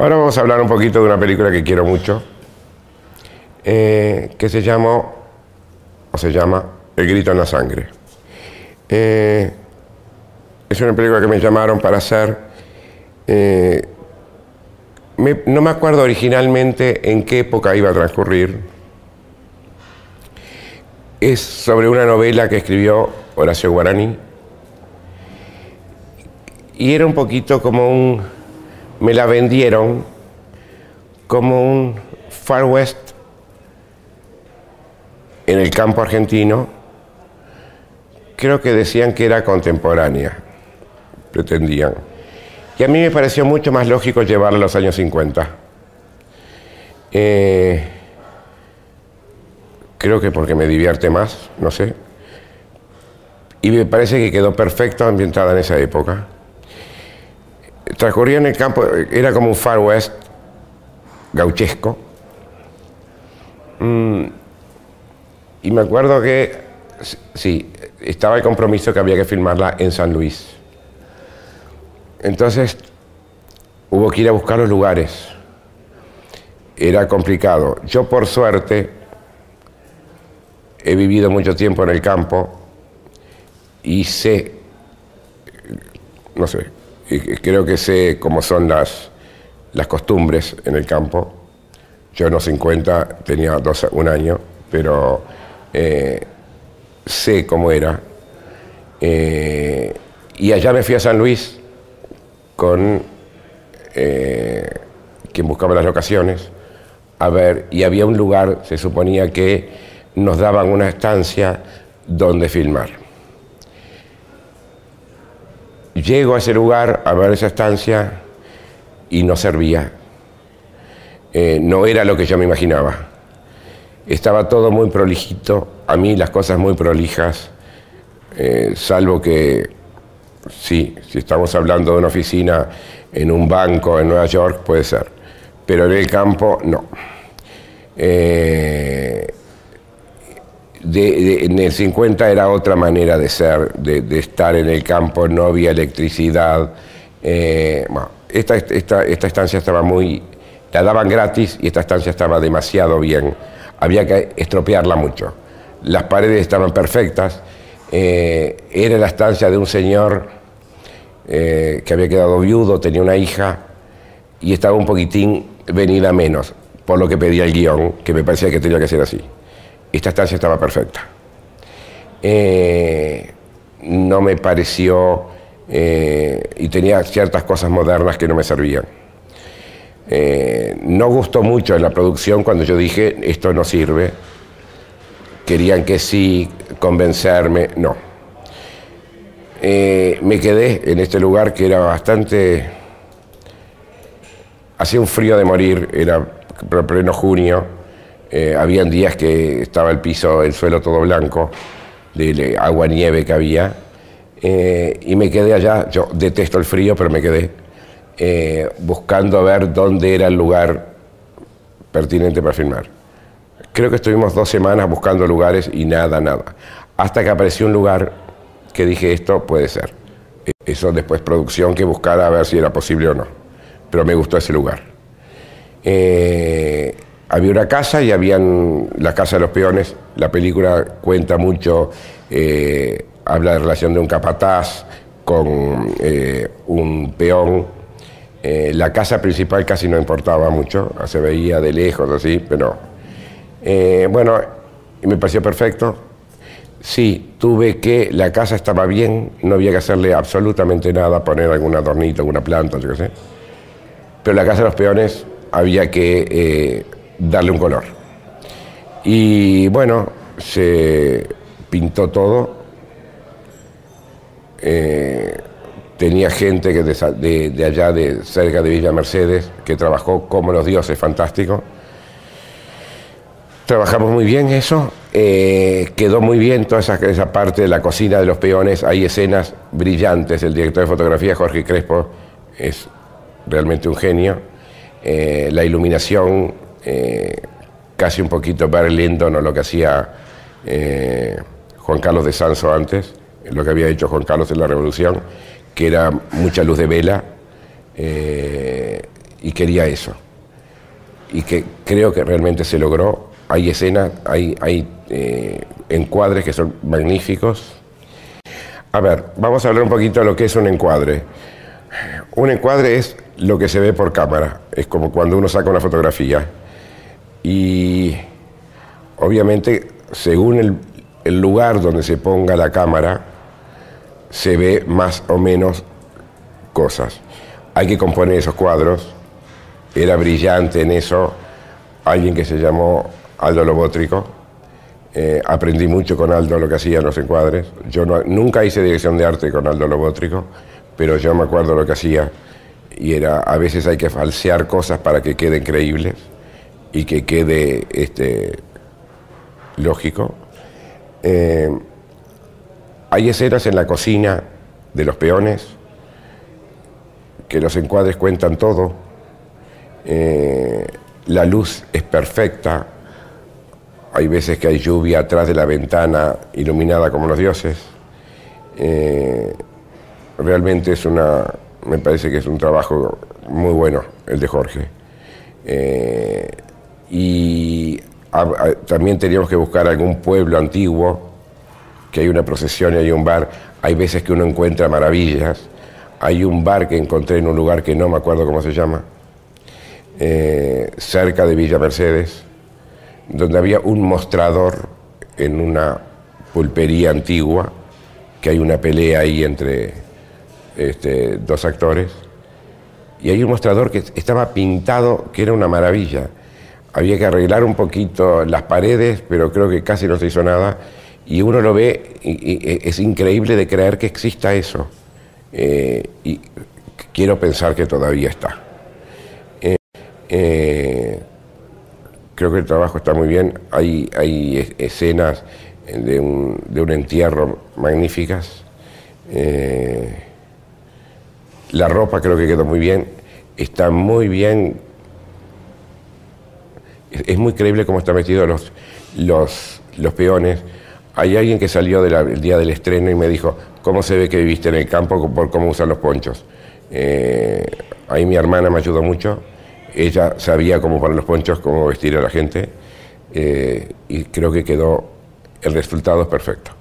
Ahora vamos a hablar un poquito de una película que quiero mucho, eh, que se llamó, o se llama El grito en la sangre. Eh, es una película que me llamaron para hacer. eh, no me acuerdo originalmente en qué época iba a transcurrir. Es sobre una novela que escribió Horacio Guarani. Y era un poquito como un. Me la vendieron como un Far West en el campo argentino. Creo que decían que era contemporánea, pretendían. Y a mí me pareció mucho más lógico llevarla a los años 50. Eh, creo que porque me divierte más, no sé. Y me parece que quedó perfecto ambientada en esa época. Transcurría en el campo, era como un Far West gauchesco. Mm, y me acuerdo que, sí, estaba el compromiso que había que filmarla en San Luis. Entonces hubo que ir a buscar los lugares. Era complicado. Yo por suerte he vivido mucho tiempo en el campo y sé, no sé, y creo que sé cómo son las, las costumbres en el campo. Yo en los 50 tenía dos, un año, pero eh, sé cómo era. Eh, y allá me fui a San Luis con eh, quien buscaba las locaciones, a ver, y había un lugar, se suponía que nos daban una estancia donde filmar. Llego a ese lugar a ver esa estancia y no servía. Eh, no era lo que yo me imaginaba. Estaba todo muy prolijito, a mí las cosas muy prolijas, eh, salvo que, sí, si estamos hablando de una oficina en un banco en Nueva York, puede ser, pero en el campo no. Eh, en el 50 era otra manera de ser, de, estar en el campo, no había electricidad. eh, esta estancia estaba muy, la daban gratis y esta estancia estaba demasiado bien. Había que estropearla mucho. Las paredes estaban perfectas. eh, era la estancia de un señor eh, que había quedado viudo, tenía una hija y estaba un poquitín venida menos, por lo que pedía el guion, que me parecía que tenía que ser así. Esta estancia estaba perfecta. Eh, no me pareció, eh, y tenía ciertas cosas modernas que no me servían. Eh, no gustó mucho en la producción cuando yo dije, esto no sirve. Querían que sí, convencerme, no. Me quedé en este lugar que era bastante... Hacía un frío de morir, era pl- pleno junio, eh, habían días que estaba el piso, el suelo todo blanco, de agua nieve que había, eh, y me quedé allá, yo detesto el frío, pero me quedé eh, buscando ver dónde era el lugar pertinente para filmar. Creo que estuvimos dos semanas buscando lugares y nada, nada. Hasta que apareció un lugar que dije, esto puede ser. E- Eso después producción que buscara a ver si era posible o no. Pero me gustó ese lugar. Eh, había una casa y habían la casa de los peones. La película cuenta mucho, eh, habla de relación de un capataz con eh, un peón. Eh, la casa principal casi no importaba mucho, se veía de lejos así, pero bueno, me pareció perfecto. Sí, tuve que, la casa estaba bien, no había que hacerle absolutamente nada, poner algún adornito, alguna planta, yo qué sé. Pero la casa de los peones había que darle un color. Y bueno, se pintó todo. Eh, tenía gente que de, de allá, de cerca de Villa Mercedes, que trabajó como los dioses, fantástico. Trabajamos muy bien eso, eh, quedó muy bien toda esa, esa parte de la cocina de los peones, hay escenas brillantes, el director de fotografía Jorge Crespo es realmente un genio, Eh, la iluminación eh, casi un poquito Barry Lyndon o lo que hacía eh, Juan Carlos de Sanso antes, lo que había hecho Juan Carlos en la Revolución, que era mucha luz de vela, eh, y quería eso. Y que creo que realmente se logró. Hay escenas, hay, hay eh, encuadres que son magníficos. A ver, vamos a hablar un poquito de lo que es un encuadre. Un encuadre es lo que se ve por cámara, es como cuando uno saca una fotografía. Y obviamente, según el, lugar donde se ponga la cámara, se ve más o menos cosas. Hay que componer esos cuadros. Era brillante en eso alguien que se llamó Aldo Lobótrico. Eh, aprendí mucho con Aldo lo que hacía en los encuadres. Yo nunca hice dirección de arte con Aldo Lobótrico, pero yo me acuerdo lo que hacía. Y era, a veces hay que falsear cosas para que queden creíbles y que quede este, lógico. Eh, hay escenas en la cocina de los peones que los encuadres cuentan todo. Eh, la luz es perfecta. Hay veces que hay lluvia atrás de la ventana iluminada como los dioses. Eh, realmente es una, me parece que es un trabajo muy bueno el de Jorge. Y también teníamos que buscar algún pueblo antiguo que hay una procesión y hay un bar, hay veces que uno encuentra maravillas. Hay un bar que encontré en un lugar que no me acuerdo cómo se llama, eh, cerca de Villa Mercedes, donde había un mostrador en una pulpería antigua, que hay una pelea ahí entre este, dos actores, y hay un mostrador que estaba pintado, que era una maravilla. Había que arreglar un poquito las paredes, pero creo que casi no se hizo nada y uno lo ve y, es increíble de creer que exista eso. Eh, y quiero pensar que todavía está. Eh, eh, creo que el trabajo está muy bien. Hay, hay escenas de un, de un entierro magníficas. la ropa creo que quedó muy bien. Está muy bien. Es, muy creíble cómo están vestidos los, los, los peones hay alguien que salió del día del estreno y me dijo, ¿cómo se ve que viviste en el campo por cómo usan los ponchos? Eh, ahí mi hermana me ayudó mucho, ella sabía cómo poner los ponchos, cómo vestir a la gente, eh, y creo que quedó, el resultado es perfecto.